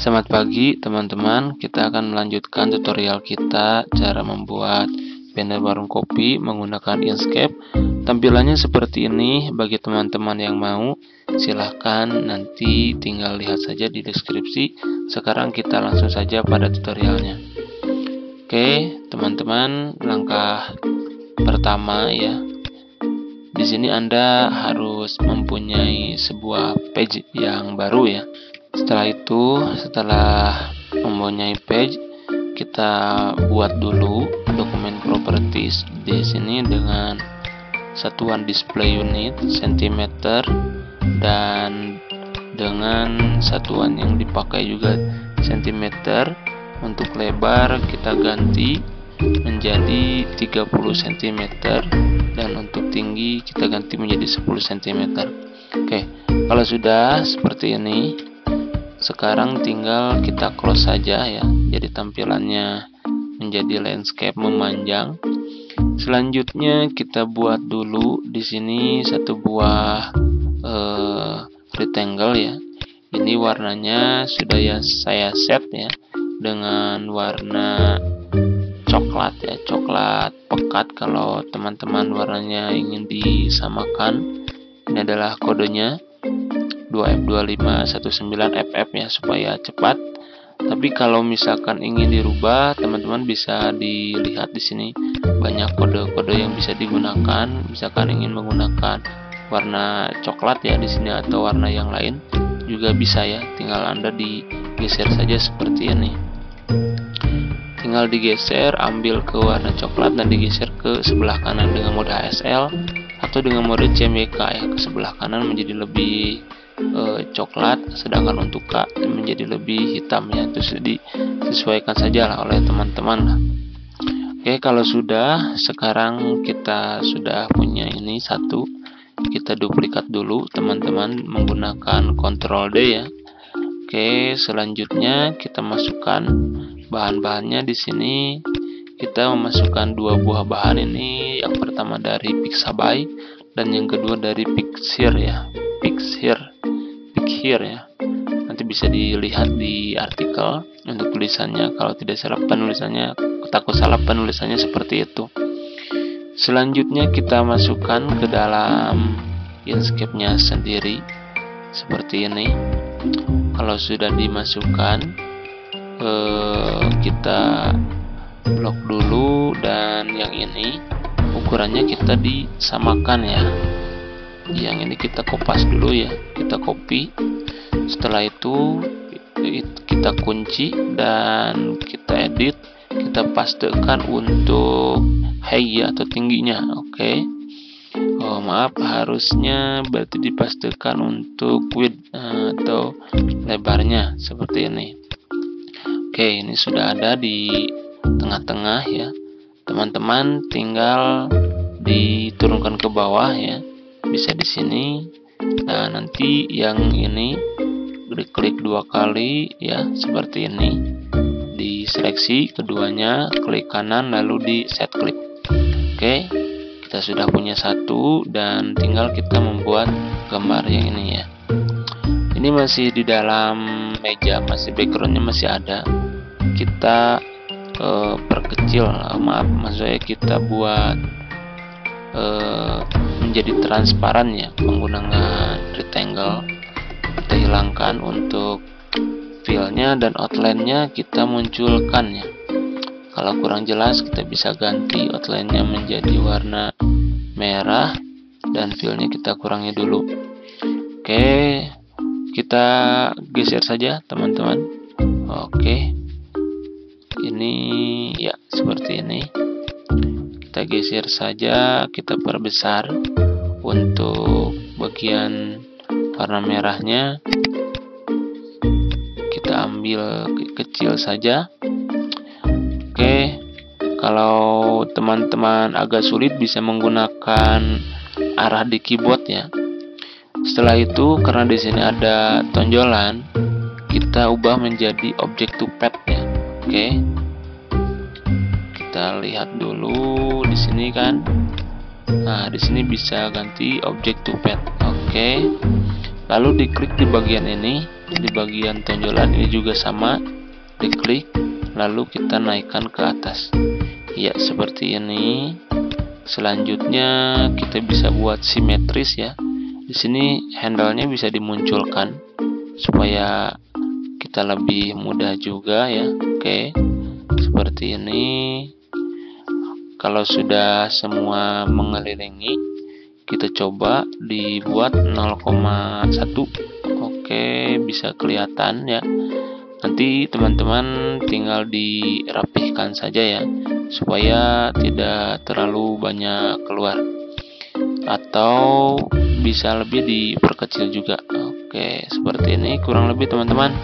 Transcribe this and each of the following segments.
Selamat pagi teman-teman, kita akan melanjutkan tutorial kita cara membuat banner warung kopi menggunakan Inkscape. Tampilannya seperti ini bagi teman-teman yang mau, silahkan nanti tinggal lihat saja di deskripsi. Sekarang kita langsung saja pada tutorialnya. Oke, teman-teman, langkah pertama ya. Di sini Anda harus mempunyai sebuah page yang baru ya setelah itu setelah mempunyai page kita buat dulu dokumen properties di sini dengan satuan display unit cm dan dengan satuan yang dipakai juga cm untuk lebar kita ganti menjadi 30 cm dan untuk tinggi kita ganti menjadi 10 cm oke kalau sudah seperti ini sekarang tinggal kita close saja ya. Jadi tampilannya menjadi landscape memanjang. Selanjutnya kita buat dulu di sini satu buah uh, rectangle ya. Ini warnanya sudah ya saya set ya dengan warna coklat ya coklat pekat kalau teman-teman warnanya ingin disamakan. Ini adalah kodenya 2F2519FF ya supaya cepat. Tapi kalau misalkan ingin dirubah, teman-teman bisa dilihat di sini banyak kode-kode yang bisa digunakan. Misalkan ingin menggunakan warna coklat ya di sini atau warna yang lain juga bisa ya. Tinggal Anda digeser saja seperti ini. Tinggal digeser, ambil ke warna coklat dan digeser ke sebelah kanan dengan mode HSL atau dengan mode CMYK ya ke sebelah kanan menjadi lebih e, coklat sedangkan untuk K menjadi lebih hitam ya. Itu disesuaikan saja lah oleh teman-teman. Oke kalau sudah sekarang kita sudah punya ini satu. Kita duplikat dulu teman-teman menggunakan Ctrl D ya. Oke selanjutnya kita masukkan bahan-bahannya di sini. Kita memasukkan dua buah bahan ini. Yang pertama dari Pixabay dan yang kedua dari Pixir ya Pixir here ya. Nanti bisa dilihat di artikel untuk tulisannya. Kalau tidak salah penulisannya takut salah penulisannya seperti itu. Selanjutnya kita masukkan ke dalam Inkscape-nya sendiri seperti ini. Kalau sudah dimasukkan eh, kita blok dulu dan yang ini ukurannya kita disamakan ya yang ini kita kopas dulu ya kita copy. Setelah itu kita kunci dan kita edit kita pastekan untuk height atau tingginya oke? Okay. oh maaf harusnya berarti dipastikan untuk width uh, atau lebarnya seperti ini. Oke okay, ini sudah ada di tengah-tengah ya. Teman-teman tinggal diturunkan ke bawah ya bisa di sini. Nah nanti yang ini klik dua kali ya seperti ini. Diseleksi keduanya klik kanan lalu di set klik. Oke kita sudah punya satu dan tinggal kita membuat gambar yang ini ya. Ini masih di dalam meja masih backgroundnya masih ada. Kita uh, perkecil maaf maksudnya kita buat uh, menjadi transparan ya menggunakan rectangle kita hilangkan untuk fillnya dan outline-nya kita munculkan ya. Kalau kurang jelas kita bisa ganti outline-nya menjadi warna merah dan fillnya kita kurangi dulu. Oke kita geser saja teman-teman. Oke ini ya seperti ini kita geser saja kita perbesar untuk bagian warna merahnya. Kita ambil kecil saja. Oke kalau teman-teman agak sulit bisa menggunakan arah di keyboard ya. Setelah itu karena di sini ada tonjolan kita ubah menjadi object to pad ya. Oke kita lihat dulu sini kan. Nah di sini bisa ganti object to pad oke. Lalu diklik di bagian ini. Di bagian tonjolan ini juga sama. Diklik lalu kita naikkan ke atas. Ya seperti ini. Selanjutnya kita bisa buat simetris ya. Di sini handle-nya bisa dimunculkan supaya kita lebih mudah juga ya. Oke. Seperti ini kalau sudah semua mengelilingi kita coba dibuat 0,1 oke bisa kelihatan ya. Nanti teman-teman tinggal dirapihkan saja ya supaya tidak terlalu banyak keluar. Atau bisa lebih diperkecil juga. Oke seperti ini kurang lebih teman-teman.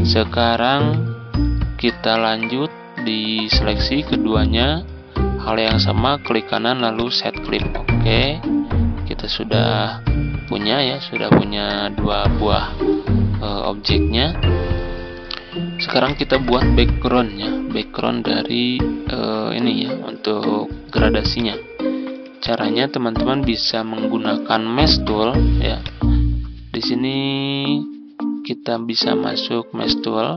Sekarang kita lanjut di seleksi keduanya hal yang sama klik kanan lalu set clip. Oke kita sudah punya ya sudah punya dua buah e, objeknya. Sekarang kita buat backgroundnya background dari e, ini ya untuk gradasinya. Caranya teman-teman bisa menggunakan mesh tool ya. Di sini kita bisa masuk mesh tool.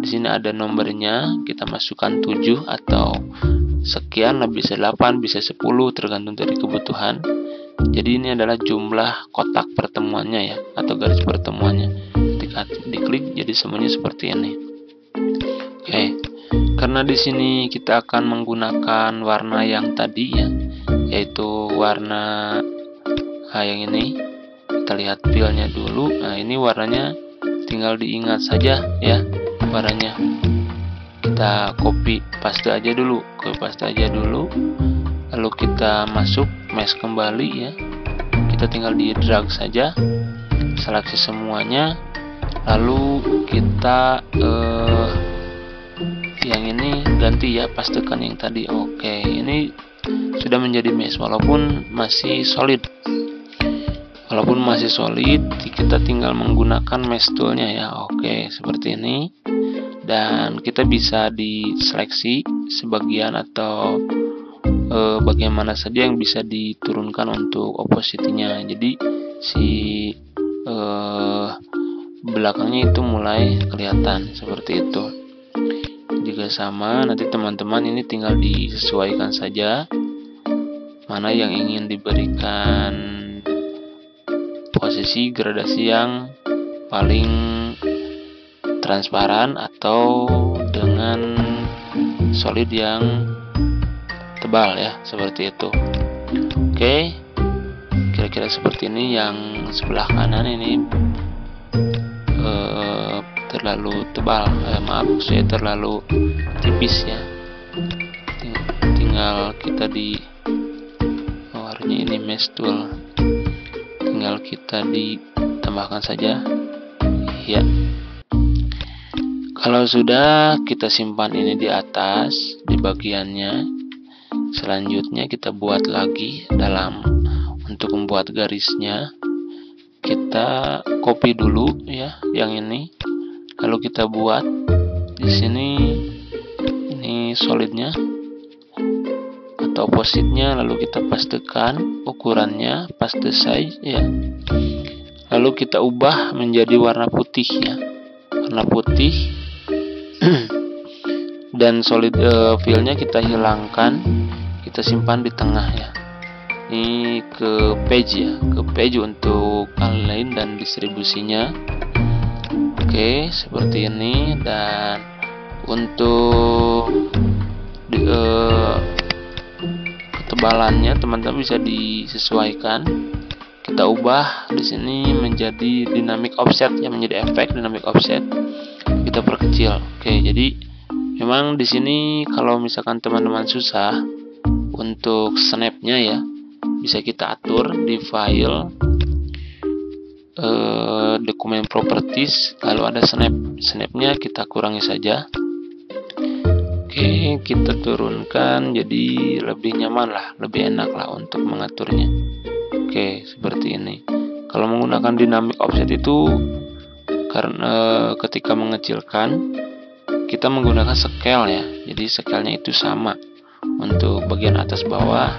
Di sini ada nomornya kita masukkan 7 atau sekian lah bisa 8 bisa 10 tergantung dari kebutuhan. Jadi ini adalah jumlah kotak pertemuannya ya atau garis pertemuannya. Ketika diklik jadi semuanya seperti ini. Oke karena di sini kita akan menggunakan warna yang tadi ya yaitu warna nah, yang ini. Kita lihat filenya dulu. Nah ini warnanya tinggal diingat saja ya warnanya kita copy paste aja dulu copy paste aja dulu. Lalu kita masuk mesh kembali ya. Kita tinggal di drag saja seleksi semuanya. Lalu kita eh, yang ini ganti ya pastikan yang tadi. Oke ini sudah menjadi mesh walaupun masih solid. Walaupun masih solid kita tinggal menggunakan mesh toolnya ya. Oke seperti ini dan kita bisa diseleksi sebagian atau e, bagaimana saja yang bisa diturunkan untuk opositinya. Jadi si e, belakangnya itu mulai kelihatan seperti itu. Jika sama nanti teman-teman ini tinggal disesuaikan saja mana yang ingin diberikan posisi gradasi yang paling transparan atau dengan solid yang tebal ya seperti itu. Oke kira-kira seperti ini yang sebelah kanan ini eh, terlalu tebal. Eh, maaf saya terlalu tipis ya. Tinggal kita di warnanya ini mesh tool. Tinggal kita ditambahkan saja. Ya kalau sudah kita simpan ini di atas di bagiannya. Selanjutnya kita buat lagi dalam untuk membuat garisnya. Kita copy dulu ya yang ini. Lalu kita buat di sini ini solidnya atau positnya lalu kita pastikan ukurannya paste size ya. Lalu kita ubah menjadi warna putih ya. Warna putih dan solid uh, filenya kita hilangkan kita simpan di tengah ya. Ini ke page ya ke page untuk lain dan distribusinya. Oke seperti ini. Dan untuk di, uh, ketebalannya teman-teman bisa disesuaikan. Kita ubah di sini menjadi dynamic offset ya menjadi efek dynamic offset kita perkecil. Oke, jadi memang di sini kalau misalkan teman-teman susah untuk snapnya ya, bisa kita atur di file eh, dokumen properties. Lalu ada snap, snapnya kita kurangi saja. Oke, kita turunkan jadi lebih nyaman lah, lebih enak lah untuk mengaturnya. Oke, seperti ini. Kalau menggunakan dynamic offset itu karena ketika mengecilkan kita menggunakan scale ya jadi scale-nya itu sama untuk bagian atas bawah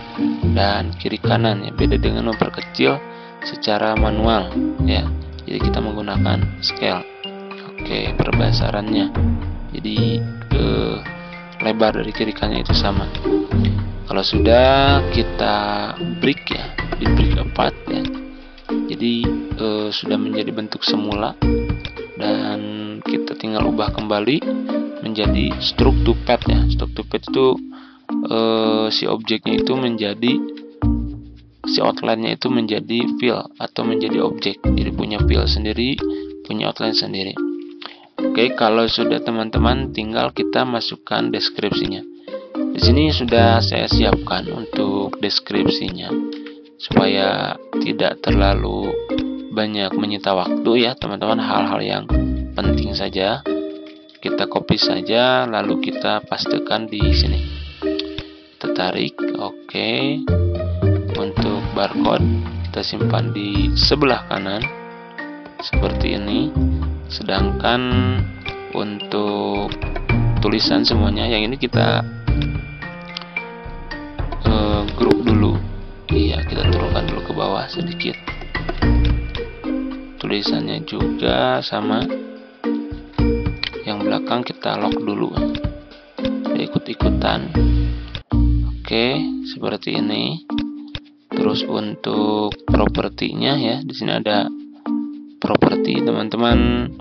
dan kiri kanan ya. Beda dengan memperkecil secara manual ya. Jadi kita menggunakan scale oke perbesarannya jadi eh, lebar dari kiri kanan itu sama. Kalau sudah kita break ya di break apart ya. Jadi eh, sudah menjadi bentuk semula dan kita tinggal ubah kembali menjadi stroke to pad ya to pad itu eh, si objeknya itu menjadi si outline-nya itu menjadi fill atau menjadi objek. Jadi punya fill sendiri punya outline sendiri. Oke kalau sudah teman-teman tinggal kita masukkan deskripsinya. Di sini sudah saya siapkan untuk deskripsinya supaya tidak terlalu banyak menyita waktu ya teman-teman. Hal-hal yang penting saja. Kita copy saja lalu kita pastikan di sini. Kita tarik oke. Okay untuk barcode kita simpan di sebelah kanan. Seperti ini. Sedangkan untuk tulisan semuanya yang ini kita uh, grup dulu. Iya kita turunkan dulu ke bawah sedikit tulisannya juga sama. Yang belakang kita lock dulu. Ikut-ikutan. Oke seperti ini. Terus untuk propertinya ya di sini ada properti teman-teman.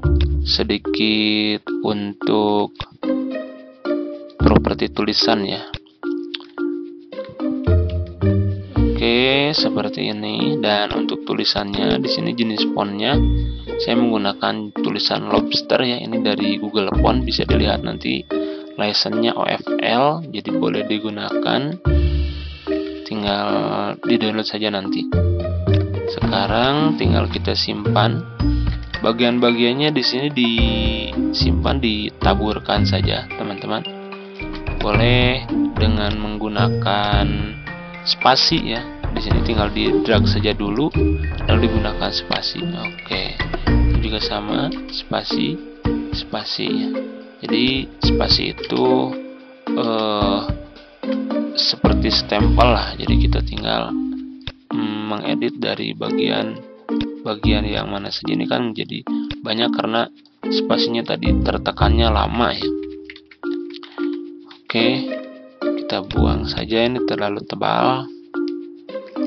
Sedikit untuk properti tulisan ya oke seperti ini. Dan untuk tulisannya di sini jenis fontnya. Saya menggunakan tulisan lobster ya. Ini dari Google Font. Bisa dilihat nanti license-nya OFL jadi boleh digunakan. Tinggal di download saja nanti. Sekarang tinggal kita simpan. Bagian-bagiannya di sini disimpan ditaburkan saja teman-teman. Boleh dengan menggunakan spasi ya di sini tinggal di drag saja dulu lalu digunakan spasi. Oke. Ini juga sama spasi spasi ya. Jadi spasi itu uh, seperti stempel lah. Jadi kita tinggal mm, mengedit dari bagian bagian yang mana saja. Ini kan menjadi banyak karena spasinya tadi tertekannya lama ya. Oke. Kita buang saja ini terlalu tebal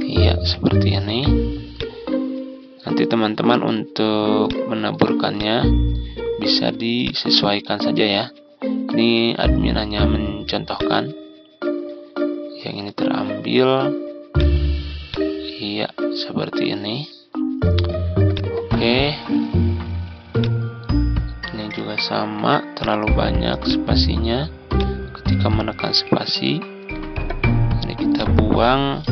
iya seperti ini. Nanti teman-teman untuk menaburkannya bisa disesuaikan saja ya. Ini admin hanya mencontohkan. Yang ini terambil. Iya seperti ini. Oke. Ini juga sama terlalu banyak spasinya. Ketika menekan spasi ini kita buang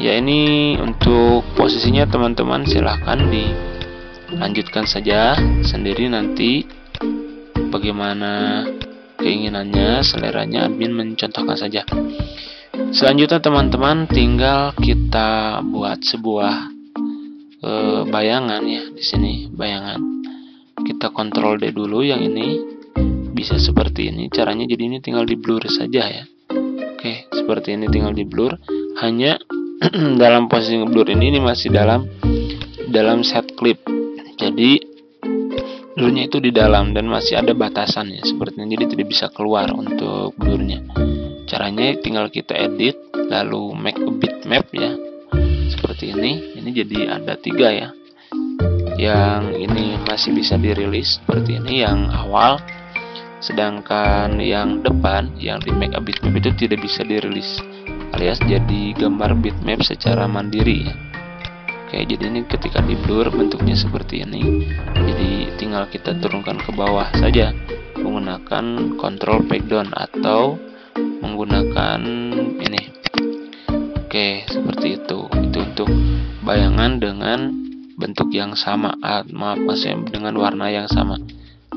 ya ini untuk posisinya teman-teman silahkan dilanjutkan saja sendiri nanti bagaimana keinginannya, seleranya admin mencontohkan saja. Selanjutnya teman-teman tinggal kita buat sebuah e, bayangan ya di sini bayangan. Kita kontrol D dulu yang ini bisa seperti ini. Caranya jadi ini tinggal di blur saja ya. Oke, seperti ini tinggal di blur. Hanya dalam posisi blur ini ini masih dalam dalam set clip. Jadi blurnya itu di dalam dan masih ada batasannya seperti ini jadi tidak bisa keluar untuk blurnya. Caranya tinggal kita edit lalu make a bitmap ya. Seperti ini. Ini jadi ada tiga ya. Yang ini masih bisa dirilis seperti ini. Yang awal sedangkan yang depan yang di make a bitmap itu tidak bisa dirilis alias jadi gambar bitmap secara mandiri Oke, jadi ini ketika di blur bentuknya seperti ini. Jadi tinggal kita turunkan ke bawah saja menggunakan control back down atau menggunakan ini. Oke, seperti itu. Itu untuk bayangan dengan bentuk yang sama. Ah, maaf, maksudnya dengan warna yang sama.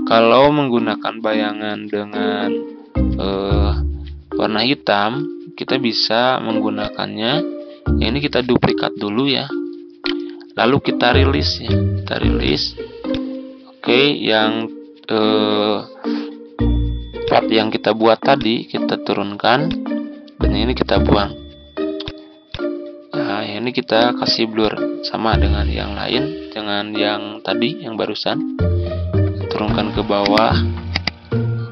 Kalau menggunakan bayangan dengan uh, warna hitam, kita bisa menggunakannya. Yang ini kita duplikat dulu ya. Lalu kita rilis ya. Kita rilis. Oke yang eh, part yang kita buat tadi kita turunkan. Dan ini kita buang. Nah ini kita kasih blur. Sama dengan yang lain. Dengan yang tadi yang barusan. Turunkan ke bawah.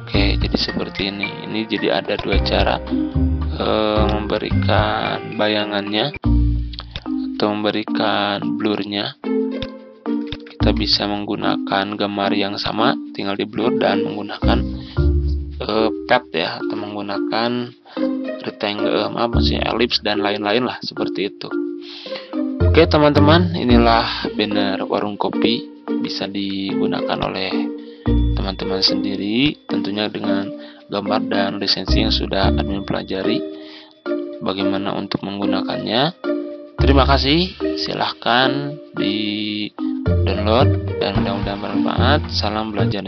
Oke jadi seperti ini. Ini jadi ada dua cara e, memberikan bayangannya atau memberikan blurnya. Kita bisa menggunakan gambar yang sama tinggal di blur dan menggunakan e, pad ya atau menggunakan rectangle maaf maksudnya ellipse dan lain-lain lah seperti itu. Oke teman-teman, inilah banner warung kopi bisa digunakan oleh teman-teman sendiri tentunya dengan gambar dan lisensi yang sudah admin pelajari bagaimana untuk menggunakannya. Terima kasih, silahkan di download dan mudah-mudahan bermanfaat. Salam belajar